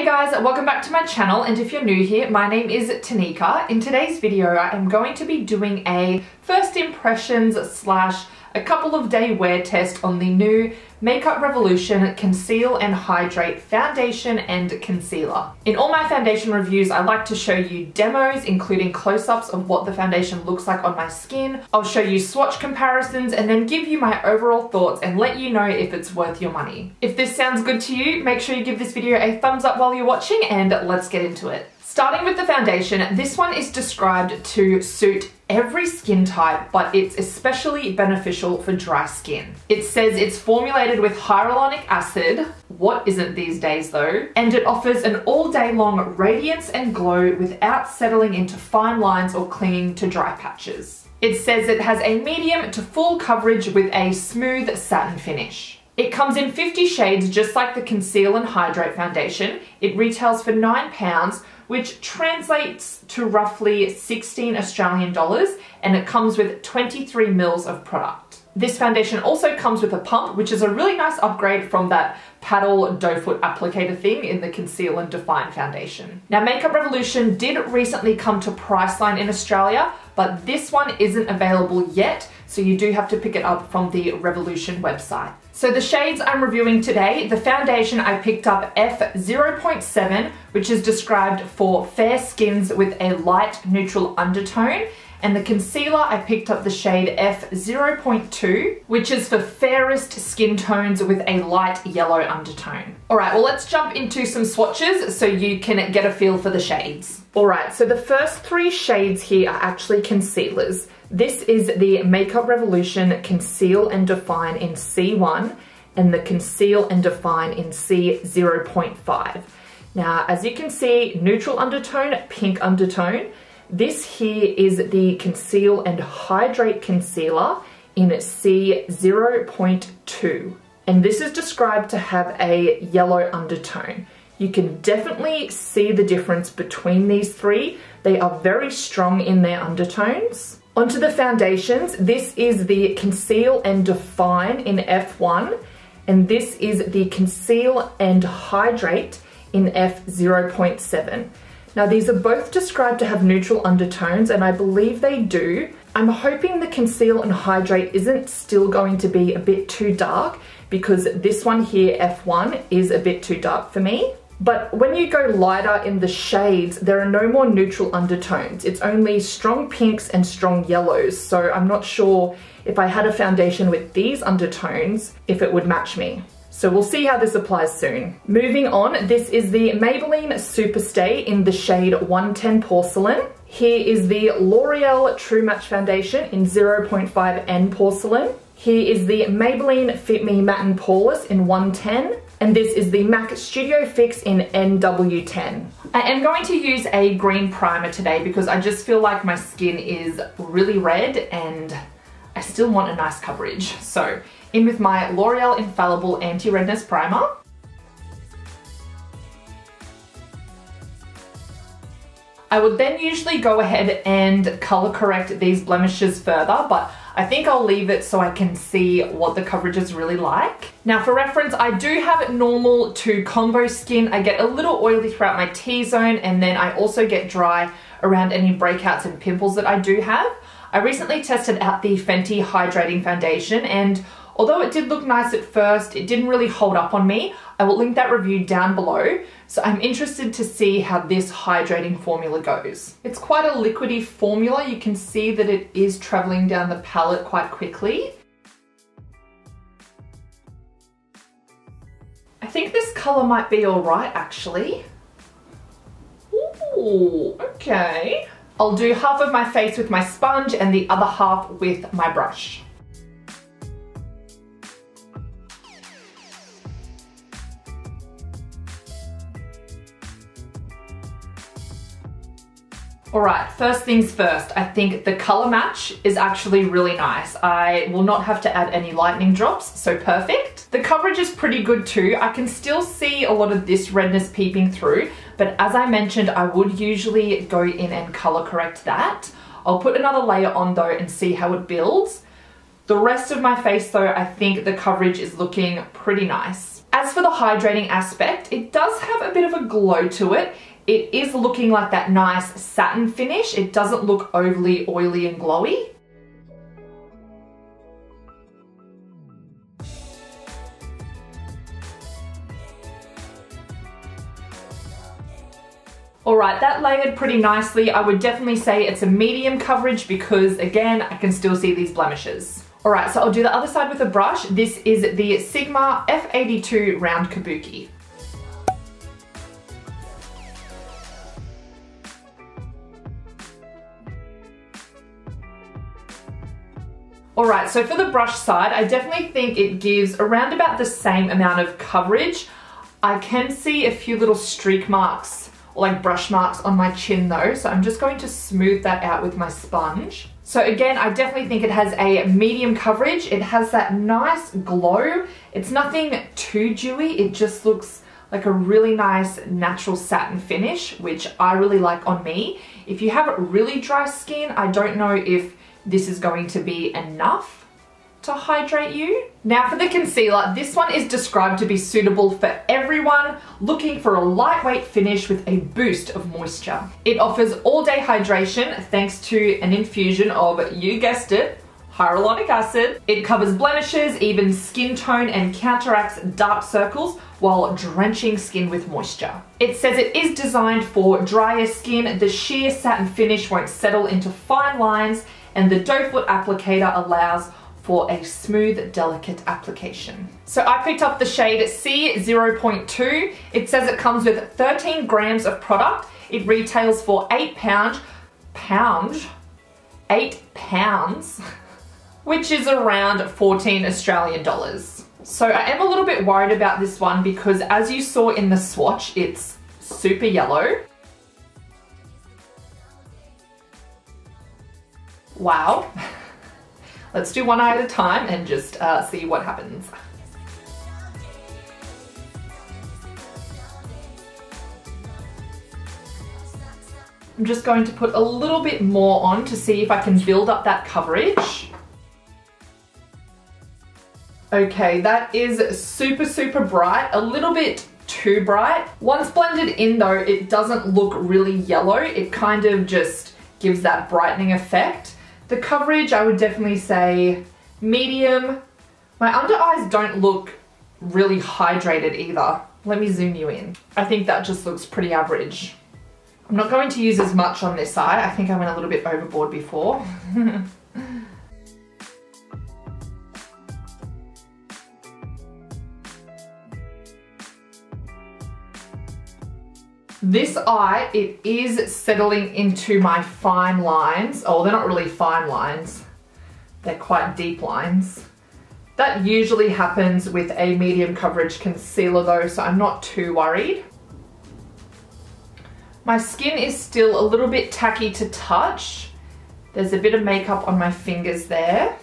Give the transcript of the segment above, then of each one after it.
Hey guys, welcome back to my channel and if you're new here, my name is Tanika. In today's video, I am going to be doing a first impressions slash a couple of day wear test on the new Makeup Revolution Conceal and Hydrate Foundation and Concealer. In all my foundation reviews, I like to show you demos, including close-ups of what the foundation looks like on my skin. I'll show you swatch comparisons and then give you my overall thoughts and let you know if it's worth your money. If this sounds good to you, make sure you give this video a thumbs up while you're watching and let's get into it. Starting with the foundation, this one is described to suit every skin type, but it's especially beneficial for dry skin. It says it's formulated with hyaluronic acid, what isn't these days though, and it offers an all day long radiance and glow without settling into fine lines or clinging to dry patches. It says it has a medium to full coverage with a smooth satin finish. It comes in 50 shades just like the Conceal and Hydrate foundation. It retails for £9 which translates to roughly 16 Australian dollars and it comes with 23 mils of product. This foundation also comes with a pump, which is a really nice upgrade from that paddle doe foot applicator thing in the Conceal and Define foundation. Now Makeup Revolution did recently come to Priceline in Australia, but this one isn't available yet, so you do have to pick it up from the Revolution website. So the shades I'm reviewing today, the foundation I picked up F0.7, which is described for fair skins with a light neutral undertone, and the concealer I picked up the shade F0.2 which is for fairest skin tones with a light yellow undertone. Alright well let's jump into some swatches so you can get a feel for the shades. Alright so the first three shades here are actually concealers. This is the Makeup Revolution Conceal and Define in C1 and the Conceal and Define in C0.5. Now, as you can see, neutral undertone, pink undertone. This here is the Conceal and Hydrate Concealer in C0.2. And this is described to have a yellow undertone. You can definitely see the difference between these three. They are very strong in their undertones. Onto the foundations, this is the Conceal and Define in F1, and this is the Conceal and Hydrate in F0.7. Now these are both described to have neutral undertones, and I believe they do. I'm hoping the Conceal and Hydrate isn't still going to be a bit too dark, because this one here, F1, is a bit too dark for me. But when you go lighter in the shades, there are no more neutral undertones. It's only strong pinks and strong yellows. So I'm not sure if I had a foundation with these undertones, if it would match me. So we'll see how this applies soon. Moving on, this is the Maybelline Superstay in the shade 110 Porcelain. Here is the L'Oreal True Match Foundation in 0.5 N Porcelain. Here is the Maybelline Fit Me Matte and Poreless in 110 and this is the MAC Studio Fix in NW10. I am going to use a green primer today because I just feel like my skin is really red and I still want a nice coverage. So in with my L'Oreal Infallible Anti-Redness Primer. I would then usually go ahead and color correct these blemishes further, but I think I'll leave it so I can see what the coverage is really like. Now for reference, I do have normal to combo skin. I get a little oily throughout my T-zone and then I also get dry around any breakouts and pimples that I do have. I recently tested out the Fenty Hydrating Foundation and Although it did look nice at first, it didn't really hold up on me. I will link that review down below. So I'm interested to see how this hydrating formula goes. It's quite a liquidy formula. You can see that it is traveling down the palette quite quickly. I think this color might be all right actually. Ooh, okay. I'll do half of my face with my sponge and the other half with my brush. Alright, first things first, I think the color match is actually really nice. I will not have to add any lightening drops, so perfect. The coverage is pretty good too. I can still see a lot of this redness peeping through, but as I mentioned, I would usually go in and color correct that. I'll put another layer on though and see how it builds. The rest of my face though, I think the coverage is looking pretty nice. As for the hydrating aspect, it does have a bit of a glow to it. It is looking like that nice satin finish. It doesn't look overly oily and glowy. Alright, that layered pretty nicely. I would definitely say it's a medium coverage because again, I can still see these blemishes. Alright, so I'll do the other side with a brush. This is the Sigma F82 Round Kabuki. Alright, so for the brush side, I definitely think it gives around about the same amount of coverage. I can see a few little streak marks or like brush marks on my chin though, so I'm just going to smooth that out with my sponge. So again, I definitely think it has a medium coverage. It has that nice glow. It's nothing too dewy, it just looks like a really nice natural satin finish, which I really like on me. If you have really dry skin, I don't know if this is going to be enough to hydrate you. Now for the concealer, this one is described to be suitable for everyone looking for a lightweight finish with a boost of moisture. It offers all day hydration thanks to an infusion of, you guessed it, hyaluronic acid. It covers blemishes, even skin tone and counteracts dark circles while drenching skin with moisture. It says it is designed for drier skin. The sheer satin finish won't settle into fine lines and the doe foot applicator allows for a smooth, delicate application. So I picked up the shade C0.2. It says it comes with 13 grams of product. It retails for eight pound, pound, eight pounds, which is around 14 Australian dollars. So I am a little bit worried about this one because as you saw in the swatch, it's super yellow. Wow. Let's do one eye at a time and just uh, see what happens. I'm just going to put a little bit more on to see if I can build up that coverage. Okay, that is super, super bright, a little bit too bright. Once blended in though, it doesn't look really yellow. It kind of just gives that brightening effect. The coverage, I would definitely say medium. My under eyes don't look really hydrated either. Let me zoom you in. I think that just looks pretty average. I'm not going to use as much on this side. I think I went a little bit overboard before. This eye, it is settling into my fine lines. Oh, they're not really fine lines. They're quite deep lines. That usually happens with a medium coverage concealer though, so I'm not too worried. My skin is still a little bit tacky to touch. There's a bit of makeup on my fingers there.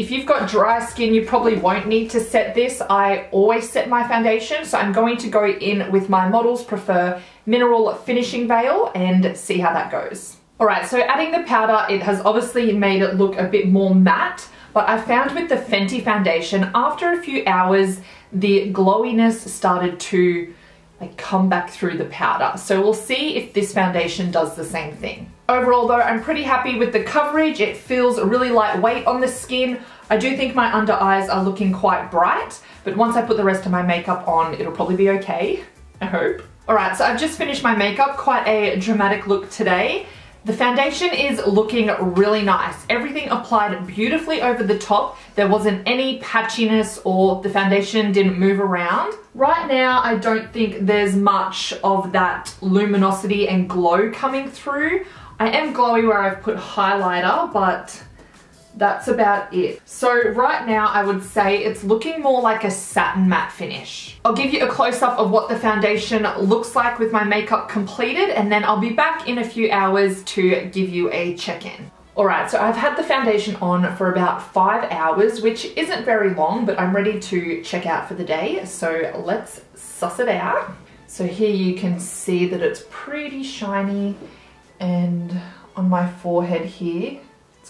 If you've got dry skin, you probably won't need to set this. I always set my foundation, so I'm going to go in with my Models Prefer Mineral Finishing Veil and see how that goes. Alright, so adding the powder, it has obviously made it look a bit more matte, but I found with the Fenty foundation, after a few hours, the glowiness started to like come back through the powder. So we'll see if this foundation does the same thing. Overall though, I'm pretty happy with the coverage. It feels really lightweight on the skin. I do think my under eyes are looking quite bright, but once I put the rest of my makeup on, it'll probably be okay, I hope. Alright, so I've just finished my makeup, quite a dramatic look today. The foundation is looking really nice. Everything applied beautifully over the top. There wasn't any patchiness or the foundation didn't move around. Right now, I don't think there's much of that luminosity and glow coming through. I am glowy where I've put highlighter, but that's about it. So right now I would say it's looking more like a satin matte finish. I'll give you a close-up of what the foundation looks like with my makeup completed and then I'll be back in a few hours to give you a check-in. Alright, so I've had the foundation on for about five hours, which isn't very long, but I'm ready to check out for the day. So let's suss it out. So here you can see that it's pretty shiny and on my forehead here,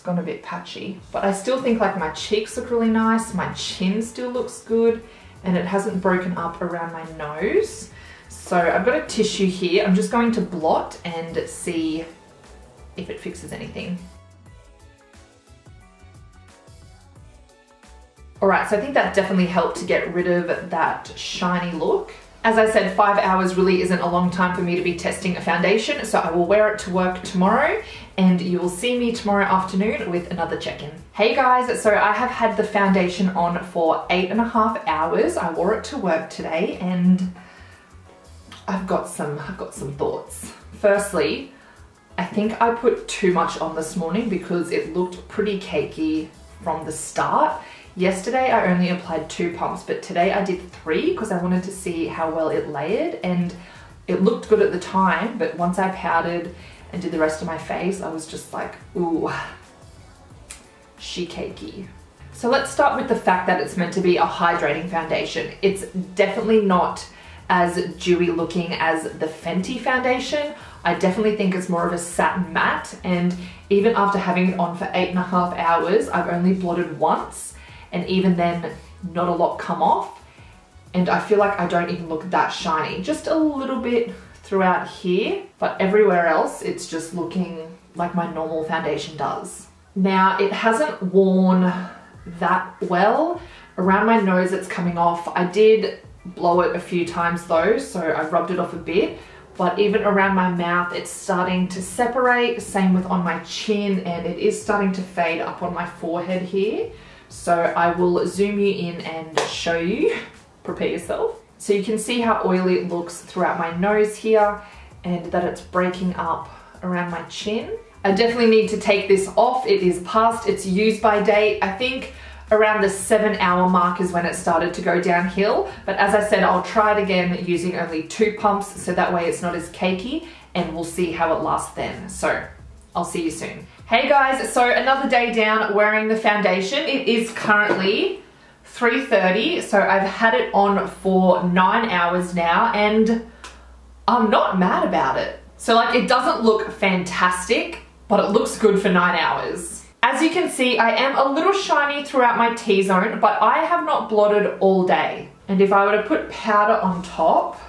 it's gone a bit patchy. But I still think like my cheeks look really nice, my chin still looks good, and it hasn't broken up around my nose. So I've got a tissue here. I'm just going to blot and see if it fixes anything. All right, so I think that definitely helped to get rid of that shiny look. As I said, five hours really isn't a long time for me to be testing a foundation, so I will wear it to work tomorrow and you will see me tomorrow afternoon with another check-in. Hey guys, so I have had the foundation on for eight and a half hours. I wore it to work today and I've got some, I've got some thoughts. Firstly, I think I put too much on this morning because it looked pretty cakey from the start. Yesterday I only applied two pumps, but today I did three because I wanted to see how well it layered and it looked good at the time, but once I powdered and did the rest of my face, I was just like, ooh, she cakey. So let's start with the fact that it's meant to be a hydrating foundation. It's definitely not as dewy looking as the Fenty foundation. I definitely think it's more of a satin matte and even after having it on for eight and a half hours, I've only blotted once and even then not a lot come off. And I feel like I don't even look that shiny, just a little bit throughout here, but everywhere else it's just looking like my normal foundation does. Now it hasn't worn that well. Around my nose it's coming off. I did blow it a few times though, so I rubbed it off a bit, but even around my mouth it's starting to separate, same with on my chin, and it is starting to fade up on my forehead here. So I will zoom you in and show you, prepare yourself. So you can see how oily it looks throughout my nose here and that it's breaking up around my chin. I definitely need to take this off. It is past its use by date. I think around the seven hour mark is when it started to go downhill. But as I said, I'll try it again using only two pumps so that way it's not as cakey and we'll see how it lasts then. So I'll see you soon. Hey guys, so another day down wearing the foundation. It is currently 3.30, so I've had it on for nine hours now and I'm not mad about it. So like it doesn't look fantastic, but it looks good for nine hours. As you can see, I am a little shiny throughout my T-zone, but I have not blotted all day. And if I were to put powder on top,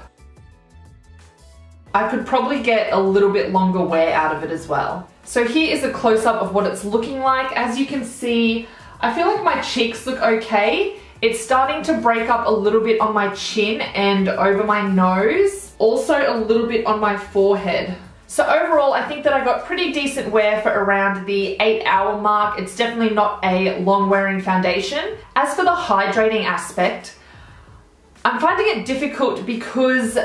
I could probably get a little bit longer wear out of it as well. So here is a close-up of what it's looking like. As you can see, I feel like my cheeks look okay. It's starting to break up a little bit on my chin and over my nose. Also a little bit on my forehead. So overall, I think that I got pretty decent wear for around the eight hour mark. It's definitely not a long wearing foundation. As for the hydrating aspect, I'm finding it difficult because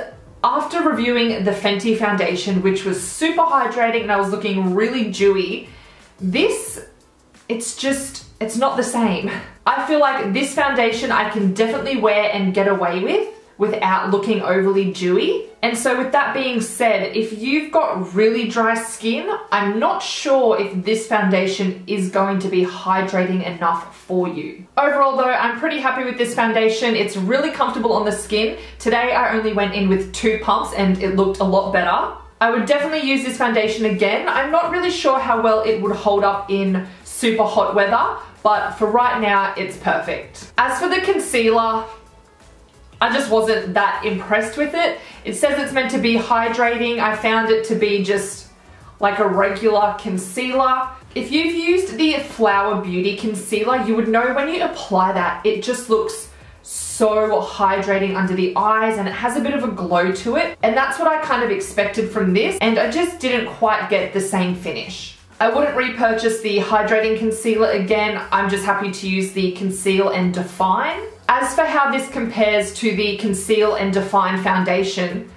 after reviewing the Fenty foundation, which was super hydrating and I was looking really dewy, this, it's just, it's not the same. I feel like this foundation I can definitely wear and get away with without looking overly dewy. And so with that being said, if you've got really dry skin, I'm not sure if this foundation is going to be hydrating enough for you. Overall though, I'm pretty happy with this foundation. It's really comfortable on the skin. Today I only went in with two pumps and it looked a lot better. I would definitely use this foundation again. I'm not really sure how well it would hold up in super hot weather, but for right now, it's perfect. As for the concealer, I just wasn't that impressed with it. It says it's meant to be hydrating. I found it to be just like a regular concealer. If you've used the Flower Beauty concealer, you would know when you apply that, it just looks so hydrating under the eyes and it has a bit of a glow to it. And that's what I kind of expected from this and I just didn't quite get the same finish. I wouldn't repurchase the hydrating concealer again. I'm just happy to use the Conceal and Define. As for how this compares to the Conceal and Define foundation,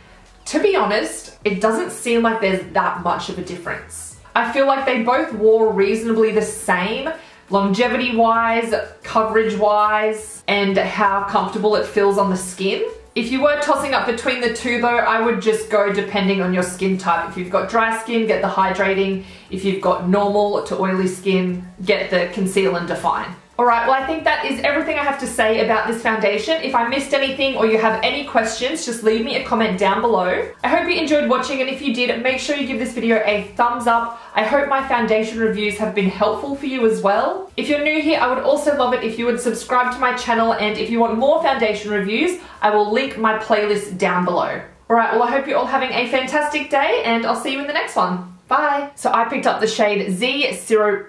to be honest, it doesn't seem like there's that much of a difference. I feel like they both wore reasonably the same, longevity wise, coverage wise, and how comfortable it feels on the skin. If you were tossing up between the two though, I would just go depending on your skin type. If you've got dry skin, get the hydrating. If you've got normal to oily skin, get the conceal and define. Alright, well I think that is everything I have to say about this foundation. If I missed anything or you have any questions, just leave me a comment down below. I hope you enjoyed watching and if you did, make sure you give this video a thumbs up. I hope my foundation reviews have been helpful for you as well. If you're new here, I would also love it if you would subscribe to my channel and if you want more foundation reviews, I will link my playlist down below. Alright, well I hope you're all having a fantastic day and I'll see you in the next one. Bye! So I picked up the shade Z0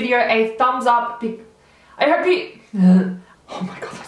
video a thumbs up. I hope you... oh my god,